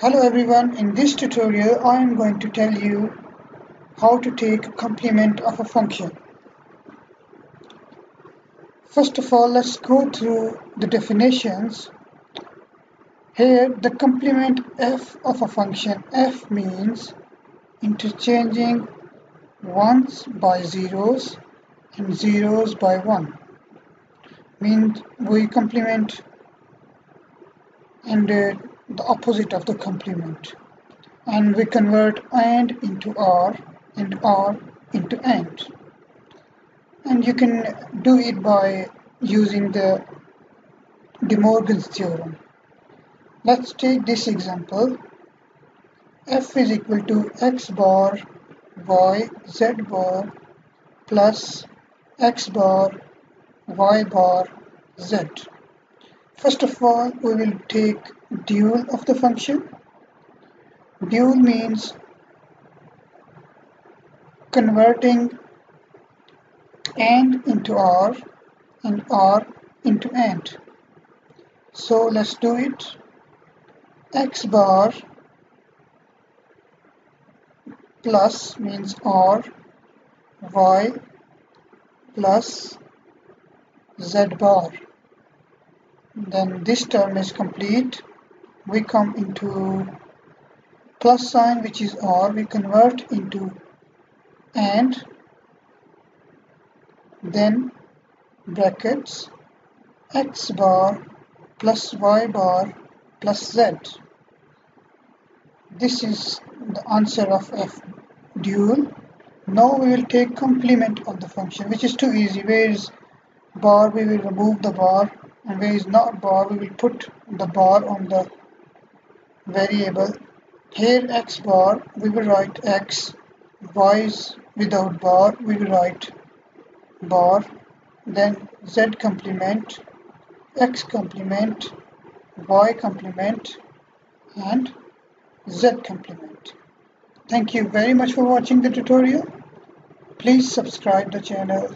Hello everyone, in this tutorial I am going to tell you how to take a complement of a function. First of all, let's go through the definitions. Here, the complement f of a function f means interchanging ones by zeros and zeros by one. Means we complement and uh, the opposite of the complement and we convert AND into OR and OR into AND and you can do it by using the De Morgan's theorem. Let's take this example f is equal to x bar y z bar plus x bar y bar z. First of all, we will take dual of the function. Dual means converting AND into OR and OR into AND. So let's do it. X bar plus means OR Y plus Z bar then this term is complete. We come into plus sign which is or we convert into and. Then brackets x bar plus y bar plus z. This is the answer of f dual. Now we will take complement of the function which is too easy. Where is bar? We will remove the bar and where is not bar we will put the bar on the variable. Here x bar we will write x. Y is without bar we will write bar. Then z complement x complement y complement and z complement. Thank you very much for watching the tutorial. Please subscribe the channel